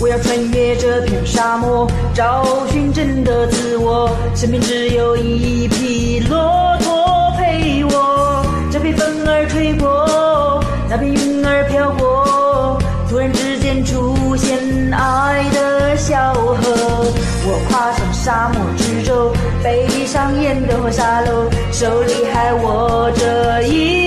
我要穿越这片沙漠，找寻真的自我。身边只有一匹骆驼陪我。这片风儿吹过，那片云儿飘过，突然之间出现爱的小河。我跨上沙漠之舟，背上烟斗和沙漏，手里还握着一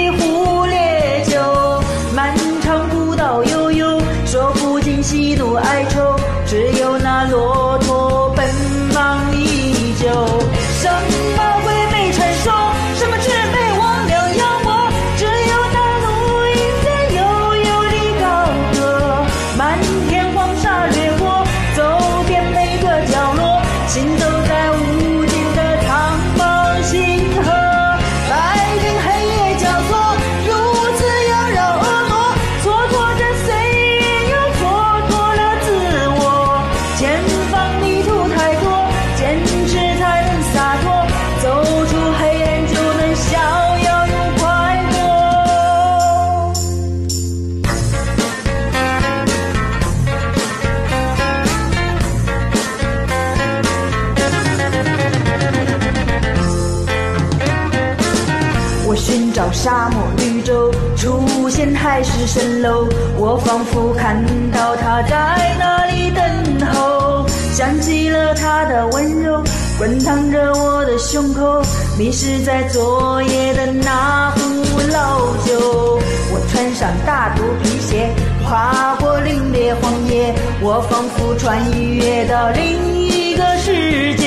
我寻找沙漠绿洲，出现海市蜃楼。我仿佛看到他在那里等候，想起了他的温柔，滚烫着我的胸口。迷失在昨夜的那壶老酒。我穿上大肚皮鞋，跨过凛冽荒野，我仿佛穿越到另一个世界。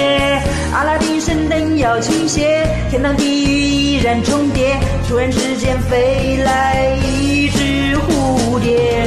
阿拉丁神灯要倾斜，天堂地狱依然重叠，突然之间飞来一只蝴蝶。